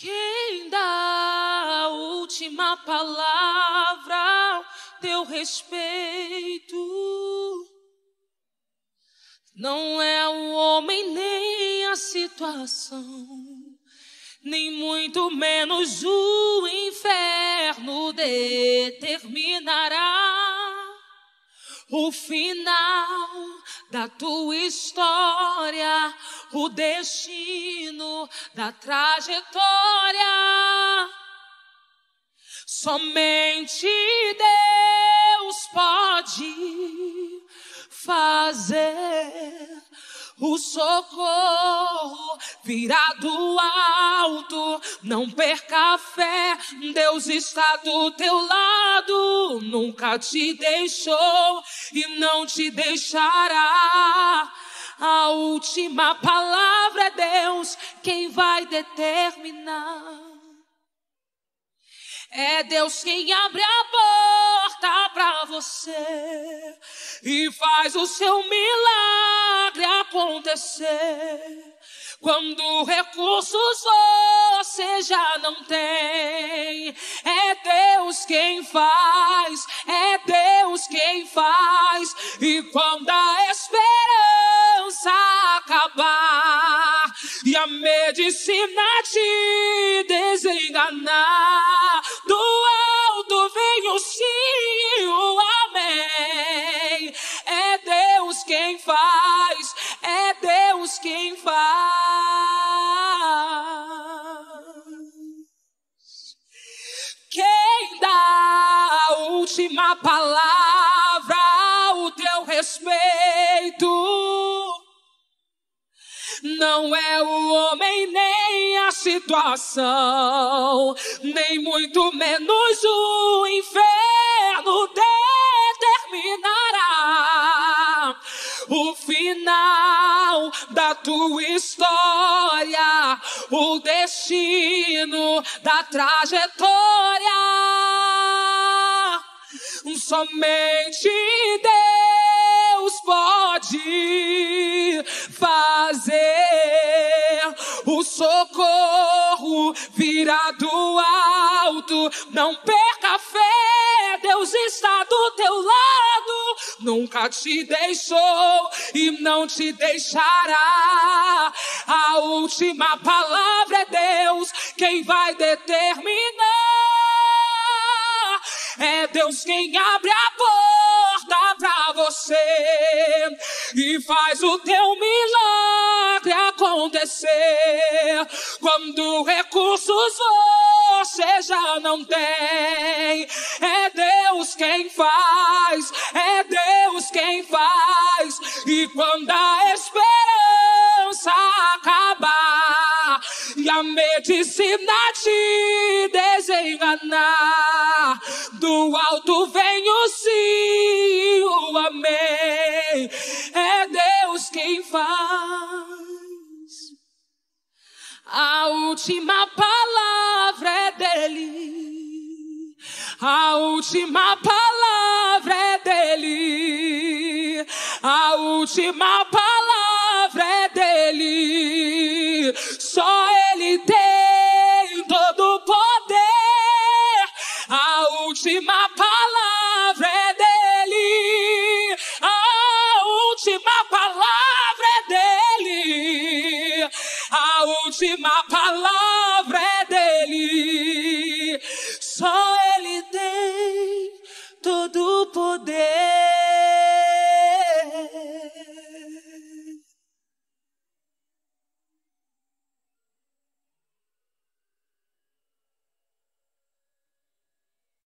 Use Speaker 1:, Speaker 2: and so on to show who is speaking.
Speaker 1: Quem dá a última palavra ao teu respeito? Não é o homem nem a situação, nem muito menos o inferno determinará o final da tua história, o destino da trajetória. Somente Deus pode fazer o socorro virá do alto. Não perca a fé, Deus está do teu lado. Nunca te deixou e não te deixará. A última palavra é Deus quem vai determinar. É Deus quem abre a porta para você e faz o seu milagre acontecer. Quando recursos você já não tem, é Deus quem faz, é Deus quem faz. E quando a esperança acabar e a medicina te desenganar, quem faz. Quem dá a última palavra ao teu respeito? Não é o homem nem a situação, nem muito menos o inferno determinará o final tua história, o destino da trajetória. Somente Deus pode fazer o socorro virá do alto. Não perca a fé, Deus está do teu lado. Nunca te deixou e não te deixará. A última palavra é Deus quem vai determinar. É Deus quem abre a porta pra você e faz o teu milagre acontecer. Quando recursos você já não tem, é Deus quem faz, é Deus. E quando a esperança acabar e a medicina te desenganar, do alto vem o sim, o amém. É Deus quem faz. A última palavra é dele. A última palavra A última palavra é dele. Só ele tem todo o poder. A última palavra é dele. A última palavra é dele. A última palavra é dele. Só ele tem todo o poder.